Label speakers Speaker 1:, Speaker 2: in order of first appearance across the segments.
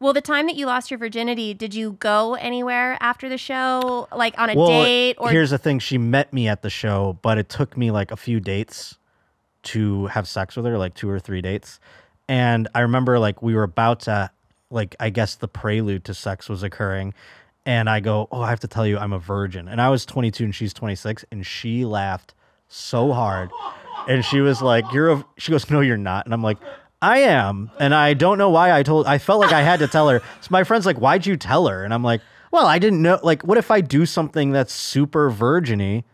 Speaker 1: Well, the time that you lost your virginity, did you go anywhere after the show, like on a
Speaker 2: well,
Speaker 1: date or?
Speaker 2: here's the thing: she met me at the show, but it took me like a few dates to have sex with her, like two or three dates. And I remember like we were about to, like I guess the prelude to sex was occurring, and I go, "Oh, I have to tell you, I'm a virgin." And I was 22 and she's 26, and she laughed so hard, and she was like, "You're a," she goes, "No, you're not," and I'm like. I am, and I don't know why I told. I felt like I had to tell her. So my friend's like, "Why'd you tell her?" And I'm like, "Well, I didn't know. Like, what if I do something that's super virginy?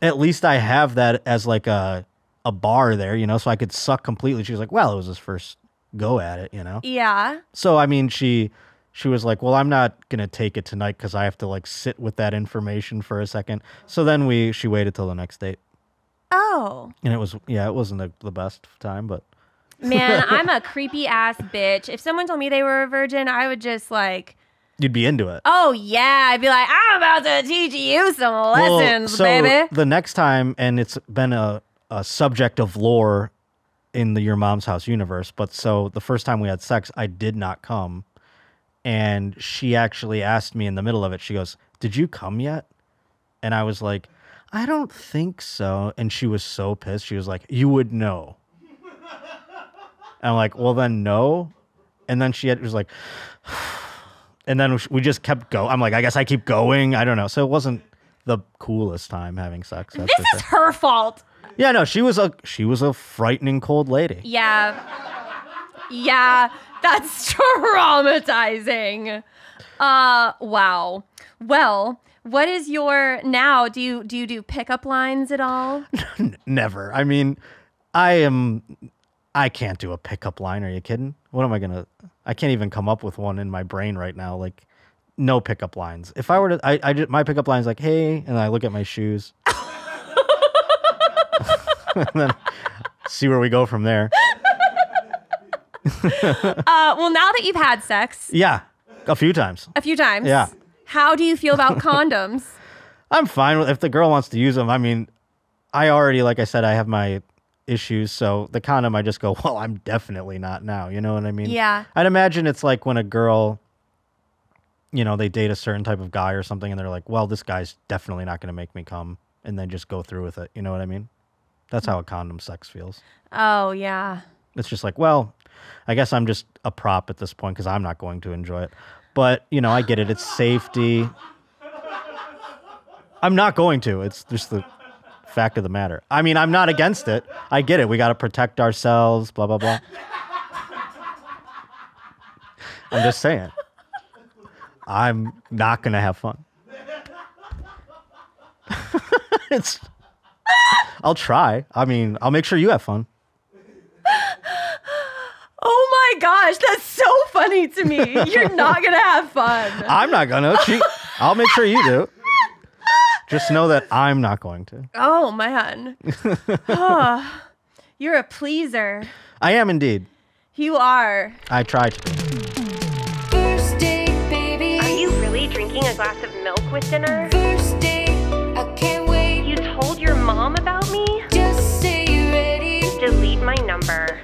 Speaker 2: At least I have that as like a a bar there, you know, so I could suck completely." She was like, "Well, it was his first go at it, you know."
Speaker 1: yeah.
Speaker 2: So I mean, she she was like, "Well, I'm not gonna take it tonight because I have to like sit with that information for a second. So then we she waited till the next date,
Speaker 1: Oh
Speaker 2: and it was yeah, it wasn't the, the best time, but
Speaker 1: man, I'm a creepy ass bitch. If someone told me they were a virgin, I would just like,
Speaker 2: you'd be into it.
Speaker 1: oh yeah, I'd be like, I'm about to teach you some
Speaker 2: Well,
Speaker 1: lessons,
Speaker 2: so
Speaker 1: baby.
Speaker 2: The next time, and it's been a, a subject of lore in the Your Mom's House universe, but so the first time we had sex, I did not come. And she actually asked me in the middle of it, she goes, Did you come yet? And I was like, I don't think so. And she was so pissed. She was like, You would know. And I'm like, Well, then no. And then she had, was like, and then we just kept going. I'm like, I guess I keep going. I don't know. So it wasn't the coolest time having sex.
Speaker 1: This is her fault.
Speaker 2: Yeah, no, she was a she was a frightening cold lady.
Speaker 1: Yeah. Yeah, that's traumatizing. Uh wow. Well, what is your now? Do you do you do pickup lines at all?
Speaker 2: Never. I mean, I am I can't do a pickup line. Are you kidding? What am I gonna? I can't even come up with one in my brain right now. Like, no pickup lines. If I were to, I, I just, my pickup line is like, hey, and I look at my shoes, and then see where we go from there.
Speaker 1: Uh well, now that you've had sex
Speaker 2: Yeah, a few times.
Speaker 1: a few times.
Speaker 2: Yeah.
Speaker 1: How do you feel about condoms?
Speaker 2: I'm fine with if the girl wants to use them. I mean, I already, like I said, I have my issues. So the condom, I just go, well, I'm definitely not now. You know what I mean?
Speaker 1: Yeah.
Speaker 2: I'd imagine it's like when a girl, you know, they date a certain type of guy or something, and they're like, well, this guy's definitely not going to make me come, and then just go through with it. You know what I mean? That's how a condom sex feels.
Speaker 1: Oh yeah.
Speaker 2: It's just like, well, I guess I'm just a prop at this point because I'm not going to enjoy it. But, you know, I get it. It's safety. I'm not going to. It's just the fact of the matter. I mean, I'm not against it. I get it. We got to protect ourselves, blah, blah, blah. I'm just saying. I'm not going to have fun. it's I'll try. I mean, I'll make sure you have fun.
Speaker 1: Oh my gosh, that's so funny to me. You're not gonna have fun.
Speaker 2: I'm not gonna. She, I'll make sure you do. Just know that I'm not going to.
Speaker 1: Oh man. Oh, you're a pleaser.
Speaker 2: I am indeed.
Speaker 1: You are.
Speaker 2: I try to.
Speaker 3: First date, baby.
Speaker 1: Are you really drinking a glass of milk with dinner?
Speaker 3: First date, I can't wait.
Speaker 1: You told your mom about me?
Speaker 3: Just say you're ready.
Speaker 1: Delete my number.